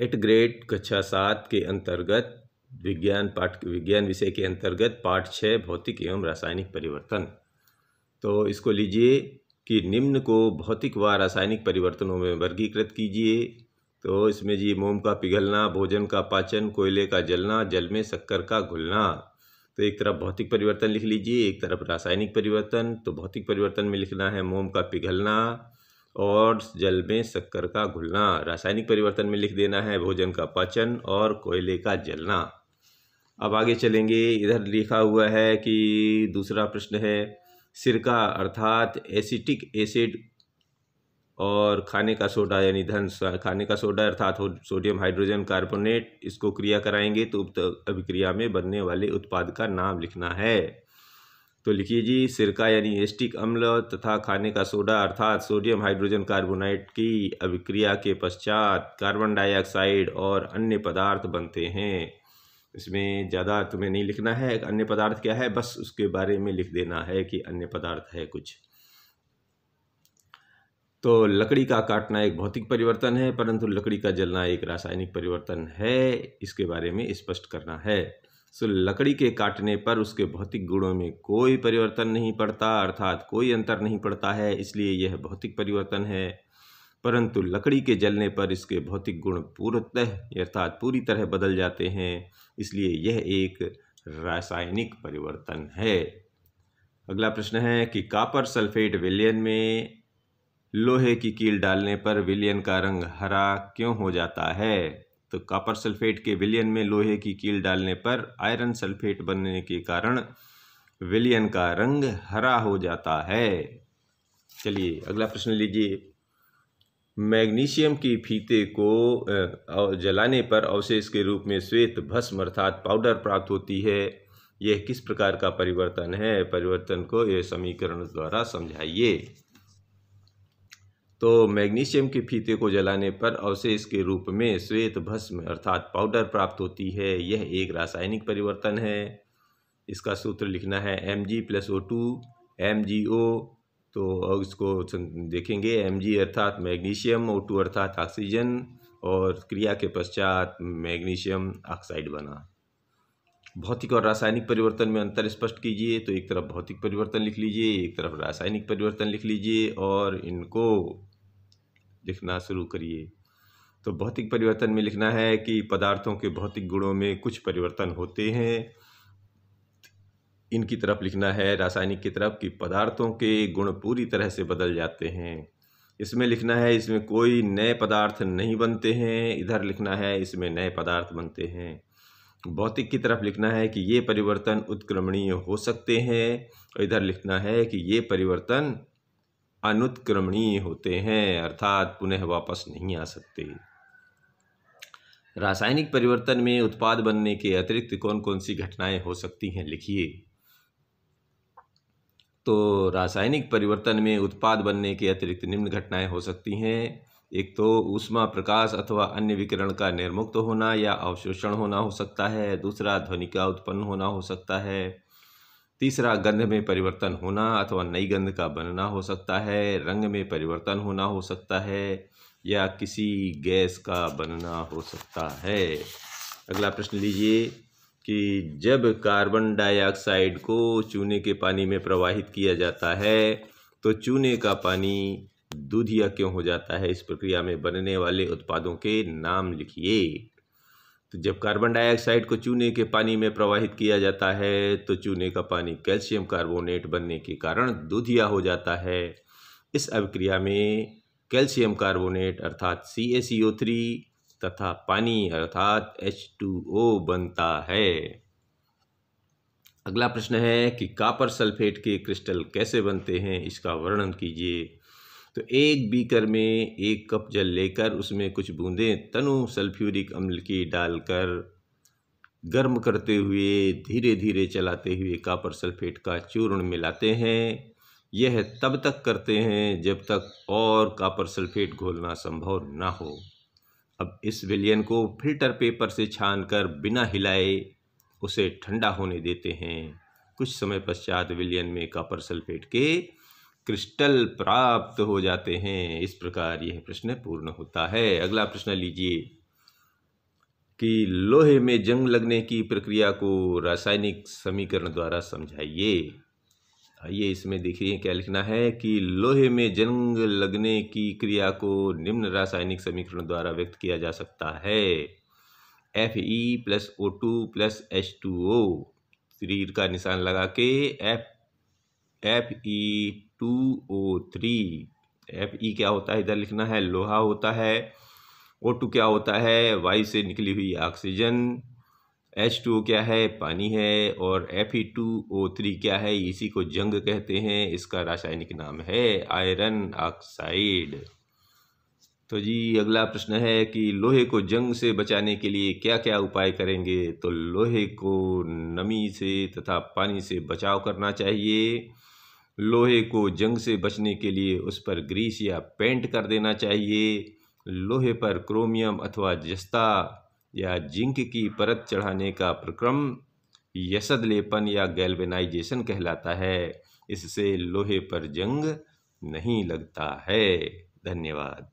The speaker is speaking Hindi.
एट ग्रेड कक्षा सात के अंतर्गत विज्ञान पाठ, विज्ञान विषय के अंतर्गत पाठ छः, भौतिक एवं रासायनिक परिवर्तन। तो इसको लीजिए कि निम्न को भौतिक व रासायनिक परिवर्तनों में वर्गीकृत कीजिए। तो इसमें जी मोम का पिघलना, भोजन का पाचन, कोयले का जलना, जल में शक्कर का घुलना। तो एक तरफ़ भौतिक परिवर्तन लिख लीजिए, एक तरफ़ रासायनिक परिवर्तन। तो भौतिक परिवर्तन में लिखना है मोम का पिघलना और जल में शक्कर का घुलना। रासायनिक परिवर्तन में लिख देना है भोजन का पाचन और कोयले का जलना। अब आगे चलेंगे। इधर लिखा हुआ है कि दूसरा प्रश्न है, सिरका अर्थात एसिटिक एसिड और खाने का सोडा यानी धन, खाने का सोडा अर्थात सोडियम हाइड्रोजन कार्बोनेट, इसको क्रिया कराएँगे तो अभिक्रिया में बनने वाले उत्पाद का नाम लिखना है। तो लिखिए जी, सिरका यानी एस्टिक अम्ल तथा खाने का सोडा अर्थात सोडियम हाइड्रोजन कार्बोनाइट की अभिक्रिया के पश्चात कार्बन डाइऑक्साइड और अन्य पदार्थ बनते हैं। इसमें ज़्यादा तुम्हें नहीं लिखना है अन्य पदार्थ क्या है? बस उसके बारे में लिख देना है कि अन्य पदार्थ है कुछ। तो लकड़ी का काटना एक भौतिक परिवर्तन है, परंतु लकड़ी का जलना एक रासायनिक परिवर्तन है, इसके बारे में स्पष्ट करना है। सो लकड़ी के काटने पर उसके भौतिक गुणों में कोई परिवर्तन नहीं पड़ता, अर्थात कोई अंतर नहीं पड़ता है, इसलिए यह भौतिक परिवर्तन है। परंतु लकड़ी के जलने पर इसके भौतिक गुण पूर्णतः अर्थात पूरी तरह बदल जाते हैं, इसलिए यह एक रासायनिक परिवर्तन है। अगला प्रश्न है कि कापर सल्फेट विलियन में लोहे की कील डालने पर विलियन का रंग हरा क्यों हो जाता है? तो कॉपर सल्फेट के विलियन में लोहे की कील डालने पर आयरन सल्फेट बनने के कारण विलियन का रंग हरा हो जाता है। चलिए, अगला प्रश्न लीजिए। मैग्नीशियम की फीते को जलाने पर अवशेष के रूप में श्वेत भस्म अर्थात पाउडर प्राप्त होती है। यह किस प्रकार का परिवर्तन है? परिवर्तन को यह समीकरण द्वारा समझाइए। तो मैग्नीशियम के फीते को जलाने पर अवशेष के रूप में श्वेत भस्म अर्थात पाउडर प्राप्त होती है। यह एक रासायनिक परिवर्तन है। इसका सूत्र लिखना है M G plus O two M G O तो इसको देखेंगे। एम जी अर्थात मैग्नीशियम ओ टू अर्थात ऑक्सीजन और क्रिया के पश्चात मैग्नीशियम ऑक्साइड बना। भौतिक और रासायनिक परिवर्तन में अंतर स्पष्ट कीजिए तो एक तरफ़ भौतिक परिवर्तन लिख लीजिए, एक तरफ़ रासायनिक परिवर्तन लिख लीजिए, और इनको लिखना शुरू करिए। तो भौतिक परिवर्तन में लिखना है कि पदार्थों के भौतिक गुणों में कुछ परिवर्तन होते हैं। इनकी तरफ़ लिखना है, रासायनिक की तरफ़, कि पदार्थों के गुण पूरी तरह से बदल जाते हैं। इसमें लिखना है, इसमें कोई नए पदार्थ नहीं बनते हैं। इधर लिखना है, इसमें नए पदार्थ बनते हैं। भौतिक की तरफ़ लिखना है कि ये परिवर्तन उत्क्रमणीय हो सकते हैं। और इधर लिखना है कि ये परिवर्तन अनुत्क्रमणीय होते हैं, अर्थात पुनः वापस नहीं आ सकते। रासायनिक परिवर्तन में उत्पाद बनने के अतिरिक्त कौन कौन सी घटनाएँ हो सकती हैं, लिखिए। तो रासायनिक परिवर्तन में उत्पाद बनने के अतिरिक्त निम्न घटनाएँ हो सकती हैं। एक तो ऊष्मा प्रकाश अथवा अन्य विकिरण का निर्मुक्त होना या अवशोषण होना हो सकता है। दूसरा, ध्वनि का उत्पन्न होना हो सकता है। तीसरा, गंध में परिवर्तन होना अथवा नई गंध का बनना हो सकता है, रंग में परिवर्तन होना हो सकता है, या किसी गैस का बनना हो सकता है। अगला प्रश्न लीजिए कि जब कार्बन डाइऑक्साइड को चूने के पानी में प्रवाहित किया जाता है तो चूने का पानी दूधिया क्यों हो जाता है? इस प्रक्रिया में बनने वाले उत्पादों के नाम लिखिए। तो जब कार्बन डाइऑक्साइड को चूने के पानी में प्रवाहित किया जाता है तो चूने का पानी कैल्शियम कार्बोनेट बनने के कारण दूधिया हो जाता है। इस अभिक्रिया में कैल्शियम कार्बोनेट अर्थात सी तथा पानी अर्थात एच बनता है। अगला प्रश्न है कि कापर सल्फेट के क्रिस्टल कैसे बनते हैं, इसका वर्णन कीजिए। तो एक बीकर में एक कप जल लेकर उसमें कुछ बूंदें, तनु सल्फ्यूरिक अम्ल की डालकर गर्म करते हुए धीरे धीरे चलाते हुए कापर सल्फेट का चूर्ण मिलाते हैं। यह तब तक करते हैं जब तक और कापर सल्फेट घोलना संभव ना हो। अब इस विलियन को फ़िल्टर पेपर से छान कर बिना हिलाए उसे ठंडा होने देते हैं। कुछ समय पश्चात विलियन में कापर सल्फेट के क्रिस्टल प्राप्त हो जाते हैं। इस प्रकार यह प्रश्न पूर्ण होता है। अगला प्रश्न लीजिए कि लोहे में जंग लगने की प्रक्रिया को रासायनिक समीकरण द्वारा समझाइए। आइए इसमें देखिए, क्या लिखना है कि लोहे में जंग लगने की क्रिया को निम्न रासायनिक समीकरण द्वारा व्यक्त किया जा सकता है। F E plus O two plus H two O शरीर का निशान लगा के F F E two O three. F E क्या होता है? इधर लिखना है, लोहा होता है। ओ टू क्या होता है? वायु से निकली हुई ऑक्सीजन। एच टू क्या है? पानी है। और F E two O three क्या है? इसी को जंग कहते हैं। इसका रासायनिक नाम है आयरन ऑक्साइड। तो जी, अगला प्रश्न है कि लोहे को जंग से बचाने के लिए क्या क्या उपाय करेंगे? तो लोहे को नमी से तथा पानी से बचाव करना चाहिए। लोहे को जंग से बचने के लिए उस पर ग्रीस या पेंट कर देना चाहिए। लोहे पर क्रोमियम अथवा जस्ता या जिंक की परत चढ़ाने का प्रक्रम यसद लेपन या गैल्वेनाइजेशन कहलाता है। इससे लोहे पर जंग नहीं लगता है। धन्यवाद।